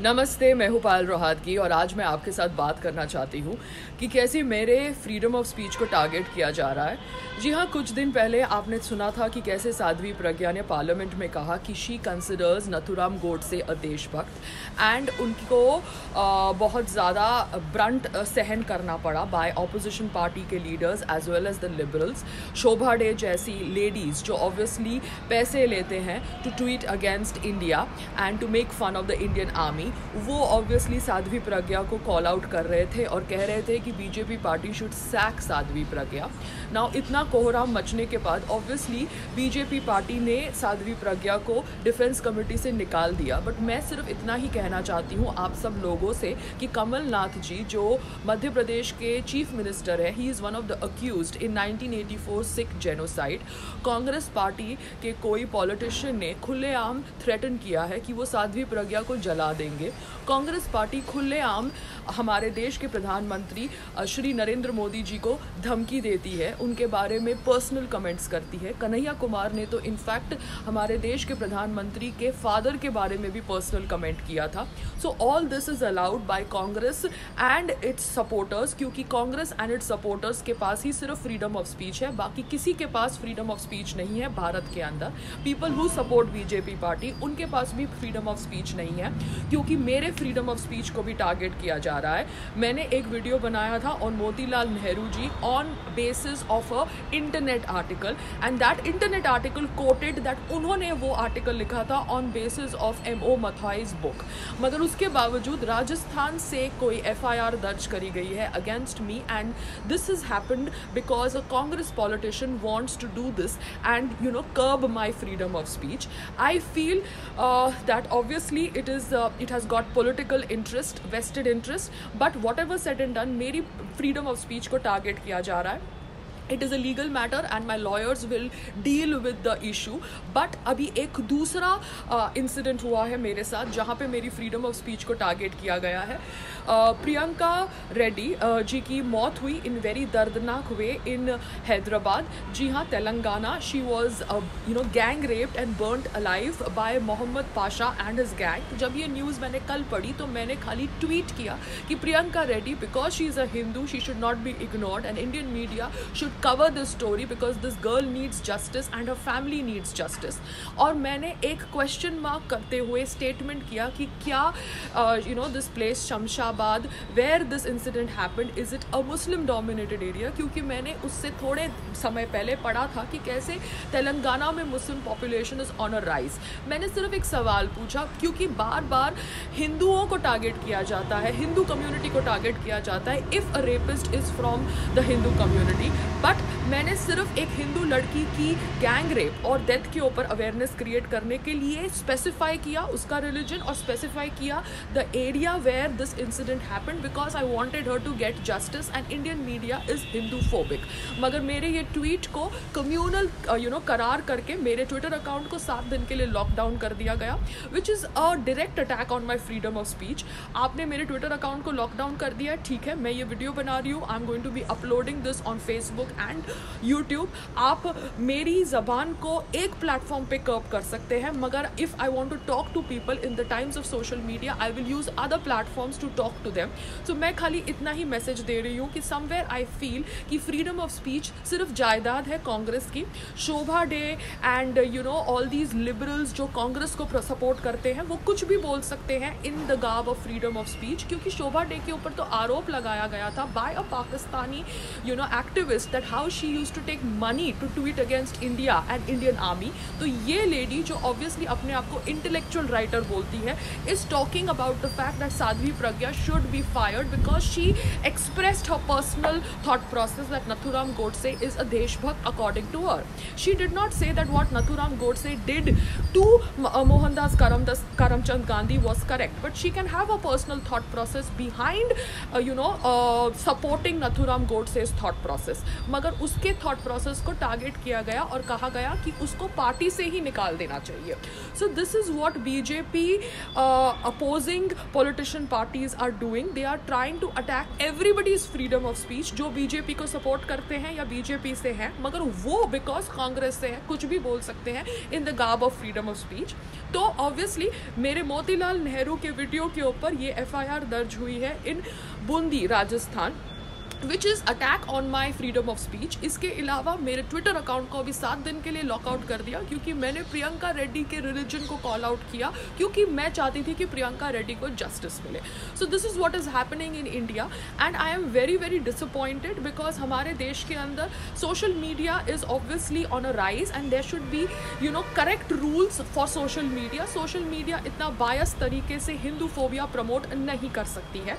नमस्ते, मैं हूँ पायल रोहातगी और आज मैं आपके साथ बात करना चाहती हूँ कि कैसे मेरे फ्रीडम ऑफ़ स्पीच को टारगेट किया जा रहा है। जी हाँ कुछ दिन पहले आपने सुना था कि कैसे साध्वी प्रज्ञा ने पार्लियामेंट में कहा कि she considers Nathuram Godse a देशभक्त एंड उनको बहुत ज़्यादा ब्रंट सहन करना पड़ा बाय ऑपोजिशन पार्टी के leaders as well as the liberals Shobha De जैसी लेडीज़ जो ऑब्वियसली पैसे लेते हैं to tweet against India and to make fun of the Indian army वो ऑब्वियसली साध्वी प्रज्ञा को कॉल आउट कर रहे थे और कह रहे थे कि BJP party should sack Sadhvi Pragya. Now इतना कोहराम मचने के बाद ऑब्वियसली बीजेपी पार्टी ने साध्वी प्रज्ञा को डिफेंस कमेटी से निकाल दिया। बट मैं सिर्फ़ इतना ही कहना चाहती हूँ आप सब लोगों से कि कमलनाथ जी, जो मध्य प्रदेश के चीफ मिनिस्टर है he is one of the accused in 1984 Sikh genocide Congress party के कोई पॉलिटिशियन ने खुलेआम थ्रेटन किया है कि वो साध्वी प्रज्ञा को जला देंगे। करेंगे। कांग्रेस पार्टी खुलेआम हमारे देश के प्रधानमंत्री श्री नरेंद्र मोदी जी को धमकी देती है। उनके बारे में पर्सनल कमेंट्स करती है। कन्हैया कुमार ने तो इनफैक्ट हमारे देश के प्रधानमंत्री के फादर के बारे में भी पर्सनल कमेंट किया था। So all this is allowed by Congress and its supporters क्योंकि कांग्रेस एंड इट्स सपोर्टर्स के पास ही सिर्फ़ फ्रीडम ऑफ़ स्पीच है। बाकी किसी के पास फ्रीडम ऑफ़ स्पीच नहीं है भारत के अंदर। People who support BJP party उनके पास भी फ्रीडम ऑफ़ स्पीच नहीं है, क्योंकि मेरे फ्रीडम ऑफ़ स्पीच को भी टारगेट किया जा रहा है। मैंने एक वीडियो बनाया था on Motilal Nehru ji on basis of a internet article and that internet article quoted that उन्होंने वो आर्टिकल लिखा था on basis of M O Mathai's book मगर उसके बावजूद राजस्थान से कोई एफ़ आई आर दर्ज करी गई है against me and this is happened because a Congress politician wants to do this and you know curb my freedom of speech I feel that obviously it is it has got political interest vested interest but whatever set and done मेरी freedom of speech को target किया जा रहा है। It is a legal matter and my lawyers will deal with the issue but अभी एक दूसरा incident uh, हुआ है मेरे साथ जहाँ पे मेरी फ्रीडम ऑफ़ स्पीच को टारगेट किया गया है। uh, प्रियंका रेड्डी uh, जी की मौत हुई इन वेरी दर्दनाक वे इन हैदराबाद। जी हाँ Telangana. She was you know gang raped and burned alive by Mohammed Pasha and his gang जब ये न्यूज़ मैंने कल पढ़ी तो मैंने खाली ट्वीट किया कि Priyanka Reddy because she is a Hindu she should not be ignored and Indian media should cover this story because this girl needs justice and her family needs justice. और मैंने एक क्वेश्चन मार्क करते हुए statement किया कि क्या you know this place Shamshabad where this incident happened is it a Muslim dominated area क्योंकि मैंने उससे थोड़े समय पहले पढ़ा था कि कैसे तेलंगाना में Muslim population is on rise मैंने सिर्फ़ एक सवाल पूछा, क्योंकि बार बार हिंदुओं को टारगेट किया जाता है, हिंदू कम्युनिटी को टारगेट किया जाता है if a rapist is from the Hindu community but मैंने सिर्फ़ एक हिंदू लड़की की गैंग रेप और डेथ के ऊपर अवेयरनेस क्रिएट करने के लिए स्पेसिफाई किया, उसका रिलीजन और स्पेसिफाई किया the area where this incident happen because I wanted her to get justice and Indian media is Hindu phobic मगर मेरे ये ट्वीट को कम्यूनल यू नो करार करके मेरे ट्विटर अकाउंट को सात दिन के लिए लॉकडाउन कर दिया गया which is a direct attack on my freedom of speech आपने मेरे ट्विटर अकाउंट को लॉकडाउन कर दिया, ठीक है, मैं ये वीडियो बना रही हूँ I am going to be uploading this on Facebook and YouTube आप मेरी ज़बान को एक प्लेटफॉर्म पे कर्व कर सकते हैं। मगर if I want to talk to people in the times of social media I will use other platforms to talk to them so मैं खाली इतना ही मैसेज दे रही हूँ कि समवेयर आई फील कि फ्रीडम ऑफ़ स्पीच सिर्फ़ जायदाद है कांग्रेस की। Shobha De and you know all these liberals जो कांग्रेस को सपोर्ट करते हैं, वो कुछ भी बोल सकते हैं इन द गाव ऑफ़ फ्रीडम ऑफ़ स्पीच क्योंकि शोभा डे के ऊपर तो आरोप लगाया गया था by a Pakistani you know activist that How she use to take money to tweet against India and Indian army तो ये लेडी जो ऑब्वियसली अपने आप को इंटेलेक्चुअल राइटर बोलती है is talking about the fact that Sadhvi Pragya should be fired because she expressed her personal thought process that Nathuram Godse is a deshbhakt according to her she did not say that what Nathuram Godse did to uh, Mohandas Karamdas, Karamchand Gandhi was correct. But she can have a personal thought process behind, uh, you know, uh, supporting Nathuram Godse's thought process. मगर उसके thought process को target किया गया और कहा गया कि उसको पार्टी से ही निकाल देना चाहिए। So this is what BJP opposing politician parties are doing they are trying to attack everybody's freedom of speech जो बीजेपी को सपोर्ट करते हैं या बीजेपी से हैं, मगर वो बिकॉज़ कांग्रेस से है, कुछ भी बोल सकते हैं in the garb of freedom of speech तो ऑब्वियसली मेरे मोतीलाल नेहरू के वीडियो के ऊपर ये एफआईआर दर्ज हुई है in Bundi Rajasthan. Which is attack on my freedom of speech इसके अलावा मेरे ट्विटर अकाउंट को अभी सात दिन के लिए लॉकआउट कर दिया क्योंकि मैंने प्रियंका रेड्डी के रिलीजन को कॉल आउट किया क्योंकि मैं चाहती थी कि प्रियंका रेड्डी को जस्टिस मिले so this is what is happening in India and I am very very disappointed because हमारे देश के अंदर social media is obviously on a rise and there should be you know correct rules for social media social media इतना bias तरीके से Hindu phobia promote नहीं कर सकती है।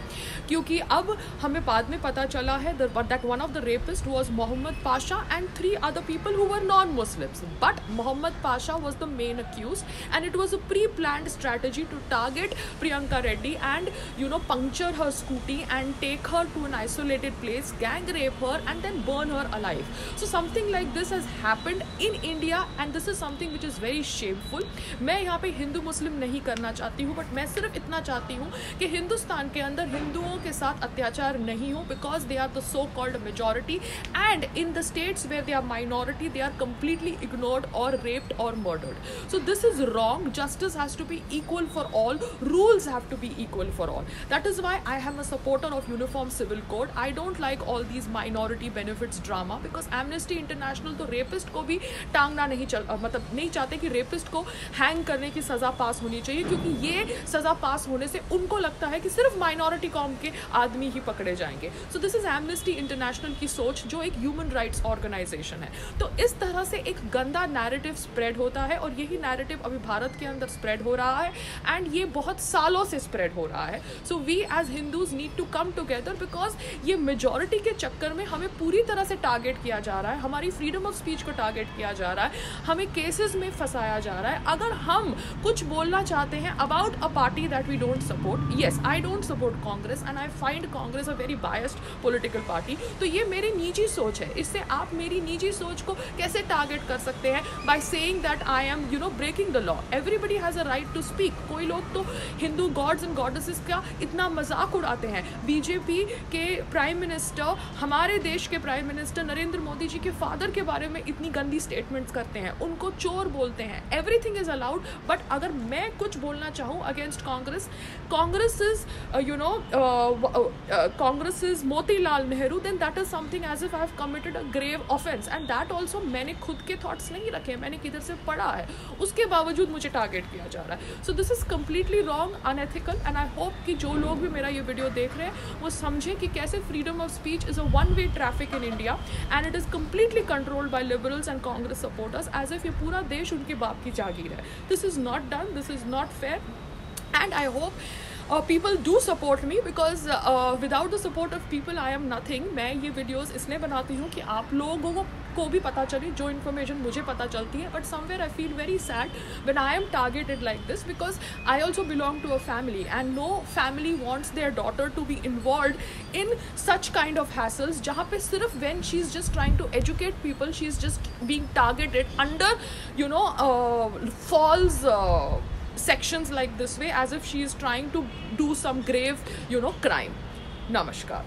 क्योंकि अब हमें बाद में पता चला मिला है but that one of the rapists was Muhammad Pasha and three other people who were non-Muslims. But Muhammad Pasha was the main accused and it was a pre-planned strategy to target Priyanka Reddy and you know puncture her scooty and take her to an isolated place, gang rape her and then burn her alive. So something like this has happened in India and this is something which is very shameful. मैं यहाँ पे हिंदू मुस्लिम नहीं करना चाहती हूँ but मैं सिर्फ़ इतना चाहती हूँ कि हिंदुस्तान के अंदर हिंदुओं के साथ अत्याचार नहीं हो because they are the so called majority and in the states where they are minority they are completely ignored और रेप्ड और murdered so this is wrong justice has to be equal for all rules have to be equal for all that is why I have a supporter of uniform civil code I don't like all these minority benefits drama because amnesty international तो rapist को भी टांगना नहीं चल मतलब नहीं चाहते कि rapist को हैंग करने की सजा पास होनी चाहिए क्योंकि ये सजा पास होने से उनको लगता है कि सिर्फ़ माइनॉरिटी कॉम के आदमी ही पकड़े जाएँगे। So this is amnesty international की सोच जो एक ह्यूमन राइट्स ऑर्गेनाइजेशन है। तो इस तरह से एक गंदा नैरेटिव स्प्रेड होता है और यही नैरेटिव अभी भारत के अंदर स्प्रेड हो रहा है एंड ये बहुत सालों से स्प्रेड हो रहा है। So we as Hindus need to come together because ये मेजोरिटी के चक्कर में हमें पूरी तरह से टारगेट किया जा रहा है। हमारी फ्रीडम ऑफ़ स्पीच को टारगेट किया जा रहा है। हमें केसेस में फंसाया जा रहा है। अगर हम कुछ बोलना चाहते हैं about a party that we don't support yes I don't support Congress and I find Congress a very biased political political party तो ये मेरी निजी सोच है। इससे आप मेरी निजी सोच को कैसे टारगेट कर सकते हैं? By saying that I am you know breaking the law everybody has a right to speak कोई लोग तो हिंदू गॉड्स एंड गॉडेसेस का इतना मज़ाक उड़ाते हैं। बीजेपी के प्राइम मिनिस्टर हमारे देश के प्राइम मिनिस्टर नरेंद्र मोदी जी के फादर के बारे में इतनी गंदी स्टेटमेंट्स करते हैं। उनको चोर बोलते हैं। एवरीथिंग इज़ अलाउड बट अगर मैं कुछ बोलना चाहूँ against Congress Congress is you know Congress is Motilal Nehru then that is something as if I have committed a grave offence and that also मैंने खुद के थॉट्स नहीं रखे, मैंने किधर से पढ़ा है? उसके बावजूद मुझे टारगेट किया जा रहा है। So this is completely wrong unethical and I hope कि जो लोग भी मेरा ये वीडियो देख रहे हैं, वो समझें कि कैसे freedom of speech is a one way traffic in India and it is completely controlled by liberals and Congress supporters as if ये पूरा देश उनके बाप की जागीर है। This is not done this is not fair and I hope people do support me because without the support of people I am nothing मैं ये वीडियोज़ इसलिए बनाती हूँ कि आप लोगों को को भी पता चले, जो इन्फॉर्मेशन मुझे पता चलती है। But somewhere I feel very sad when I am targeted like this because I also belong to a family and no family wants their daughter to be involve in such kind of hassles जहाँ पे सिर्फ़ when she is just trying to educate people she is just being targeted under you know false sections like this way as if she is trying to do some grave you know crime. Namaskar